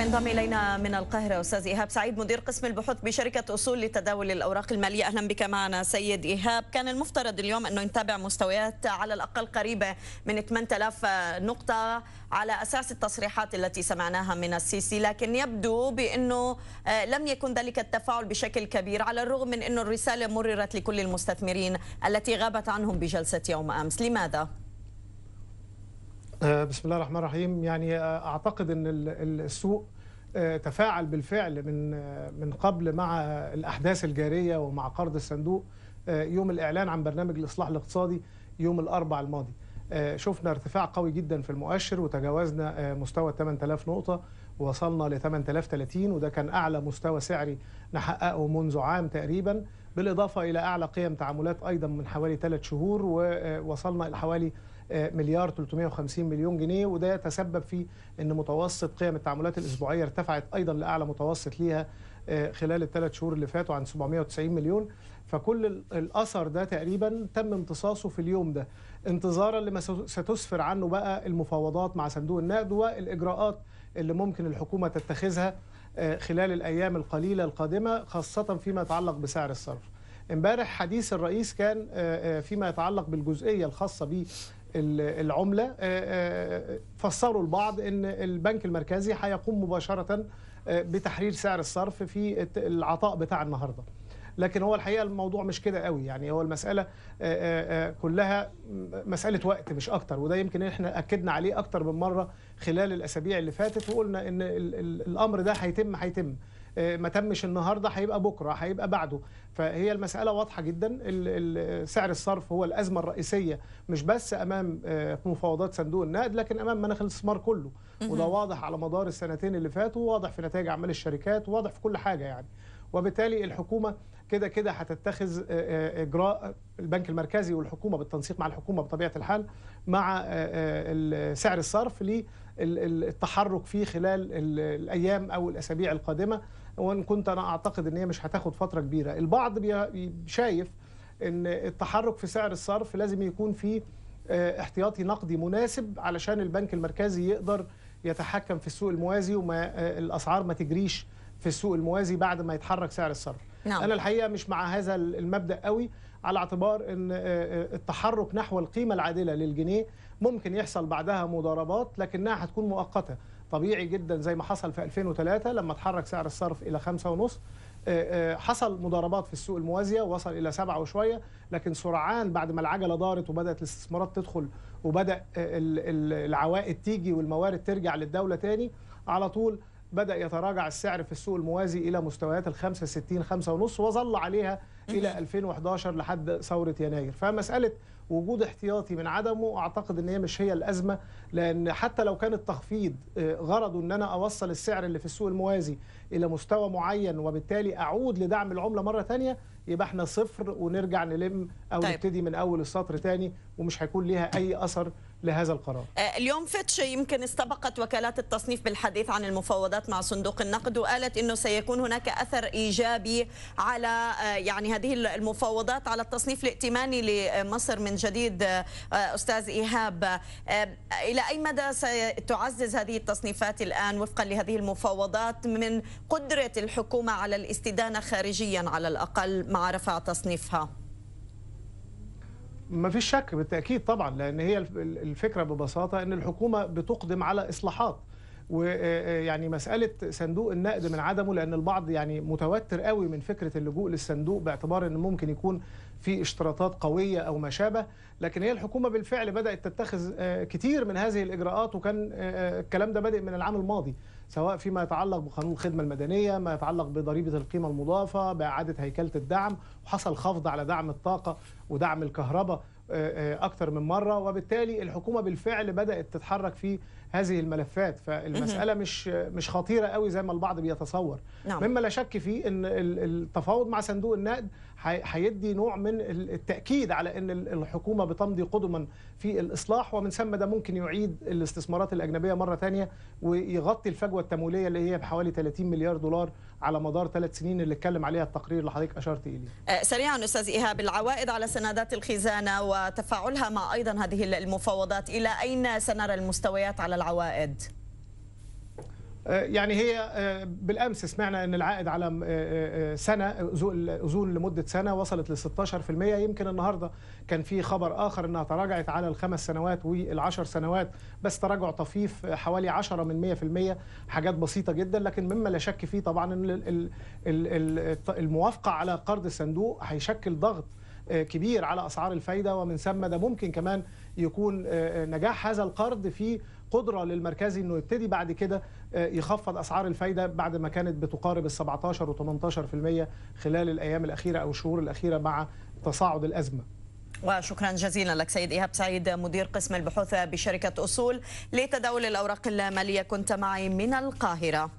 وينضم إلينا من القاهرة أستاذ إيهاب سعيد مدير قسم البحوث بشركة أصول لتداول الأوراق المالية. أهلا بك معنا سيد إيهاب. كان المفترض اليوم أنه نتابع مستويات على الأقل قريبة من 8000 نقطة على أساس التصريحات التي سمعناها من السيسي لكن يبدو بأنه لم يكن ذلك التفاعل بشكل كبير على الرغم من أنه الرسالة مررت لكل المستثمرين التي غابت عنهم بجلسة يوم أمس. لماذا؟ بسم الله الرحمن الرحيم. يعني أعتقد إن السوق تفاعل بالفعل من من قبل مع الأحداث الجارية ومع قرض الصندوق يوم الإعلان عن برنامج الإصلاح الاقتصادي يوم الاربعاء الماضي. شفنا ارتفاع قوي جدا في المؤشر وتجاوزنا مستوى 8000 نقطة. ووصلنا ل 8030 وده كان أعلى مستوى سعري نحققه منذ عام تقريبا بالإضافة إلى أعلى قيم تعاملات أيضا من حوالي ثلاث شهور ووصلنا إلى حوالي مليار 350 مليون جنيه وده تسبب في إن متوسط قيم التعاملات الأسبوعية ارتفعت أيضا لأعلى متوسط ليها خلال الثلاث شهور اللي فاتوا عن 790 مليون. فكل الأثر ده تقريبا تم امتصاصه في اليوم ده انتظارا لما ستسفر عنه بقى المفاوضات مع صندوق النقد والإجراءات اللي ممكن الحكومة تتخذها خلال الأيام القليلة القادمة خاصة فيما يتعلق بسعر الصرف. امبارح حديث الرئيس كان فيما يتعلق بالجزئية الخاصة ب العملة فسروا البعض إن البنك المركزي هيقوم مباشرة بتحرير سعر الصرف في العطاء بتاع النهارده لكن هو الحقيقة الموضوع مش كده قوي. يعني هو المسألة كلها مسألة وقت مش أكتر. وده يمكن إحنا أكدنا عليه أكتر من مرة خلال الأسابيع اللي فاتت وقلنا إن الأمر ده هيتم هيتم. ما تمش النهارده هيبقى بكرة هيبقى بعده. فهي المسألة واضحة جدا. سعر الصرف هو الأزمة الرئيسية مش بس أمام مفاوضات صندوق النقد لكن أمام مناخ الاستثمار كله. وده واضح على مدار السنتين اللي فاتوا واضح في نتائج اعمال الشركات واضح في كل حاجة يعني. وبالتالي الحكومة كده كده هتتخذ إجراء البنك المركزي والحكومة بالتنسيق مع الحكومة بطبيعة الحال مع سعر الصرف للتحرك فيه خلال الأيام أو الأسابيع القادمة. وإن كنت أنا أعتقد إن هي مش هتاخد فترة كبيرة. البعض شايف إن التحرك في سعر الصرف لازم يكون فيه احتياطي نقدي مناسب علشان البنك المركزي يقدر يتحكم في السوق الموازي وما الأسعار ما تجريش في السوق الموازي بعد ما يتحرك سعر الصرف نعم. أنا الحقيقة مش مع هذا المبدأ قوي على اعتبار إن التحرك نحو القيمة العادلة للجنيه ممكن يحصل بعدها مضاربات لكنها هتكون مؤقتة طبيعي جدا زي ما حصل في 2003 لما اتحرك سعر الصرف إلى خمسة ونص حصل مضاربات في السوق الموازية وصل إلى سبعة وشوية لكن سرعان بعد ما العجلة دارت وبدأت الاستثمارات تدخل وبدأ العوائد تيجي والموارد ترجع للدولة تاني على طول بدأ يتراجع السعر في السوق الموازي إلى مستويات ال 65 5 ونص وظل عليها إلى 2011 لحد ثورة يناير. فمسألة وجود احتياطي من عدمه أعتقد إن هي مش هي الأزمة لأن حتى لو كان التخفيض غرضه إن أنا أوصل السعر اللي في السوق الموازي إلى مستوى معين وبالتالي أعود لدعم العملة مرة ثانية يبقى إحنا صفر ونرجع نلم أو طيب. نبتدي من اول السطر ثاني ومش هيكون ليها اي اثر لهذا القرار اليوم فيتش يمكن استبقت وكالات التصنيف بالحديث عن المفاوضات مع صندوق النقد وقالت إنه سيكون هناك أثر إيجابي على يعني هذه المفاوضات على التصنيف الائتماني لمصر من جديد أستاذ إيهاب إلى أي مدى ستعزز هذه التصنيفات الآن وفقا لهذه المفاوضات من قدرة الحكومة على الاستدانة خارجيا على الأقل مع رفع تصنيفها. ما فيش شك بالتأكيد طبعا لأن هي الفكرة ببساطة إن الحكومة بتقدم على إصلاحات. ويعني مسألة صندوق النقد من عدمه لأن البعض يعني متوتر قوي من فكرة اللجوء للصندوق باعتبار إن ممكن يكون في اشتراطات قوية أو ما شابه. لكن هي الحكومة بالفعل بدأت تتخذ كتير من هذه الإجراءات وكان الكلام ده بادئ من العام الماضي سواء فيما يتعلق بقانون الخدمة المدنية ما يتعلق بضريبة القيمة المضافة بإعادة هيكلة الدعم وحصل خفض على دعم الطاقة ودعم الكهرباء أكثر من مرة. وبالتالي الحكومة بالفعل بدأت تتحرك في هذه الملفات فالمسألة مش مش خطيرة قوي زي ما البعض بيتصور نعم. مما لا شك فيه إن التفاوض مع صندوق النقد هيدي نوع من التأكيد على إن الحكومة بتمضي قدما في الإصلاح ومن ثم ده ممكن يعيد الاستثمارات الأجنبية مرة ثانية ويغطي الفجوة التمويلية اللي هي بحوالي 30 مليار دولار على مدار ثلاث سنين اللي اتكلم عليها التقرير اللي حضرتك أشرت إليه. سريعا أستاذ إيهاب العوائد على سندات الخزانة وتفاعلها مع أيضا هذه المفاوضات إلى أين سنرى المستويات على العوائد؟ يعني هي بالأمس سمعنا إن العائد على سنة اذون لمدة سنة وصلت ل 16% يمكن النهارده كان في خبر آخر إنها تراجعت على الخمس سنوات والعشر سنوات بس تراجع طفيف حوالي 10 من 100% حاجات بسيطة جدا لكن مما لا شك فيه طبعا إن الموافقة على قرض الصندوق هيشكل ضغط كبير على أسعار الفايدة. ومن ثم ده ممكن كمان يكون نجاح هذا القرض في قدرة للمركزي إنه يبتدي بعد كده يخفض أسعار الفايدة بعد ما كانت بتقارب ال 17 و18% خلال الأيام الأخيرة أو الشهور الأخيرة مع تصاعد الأزمة. وشكرا جزيلا لك سيد إيهاب سعيد مدير قسم البحوث بشركة أصول لتداول الأوراق الماليه كنت معي من القاهرة.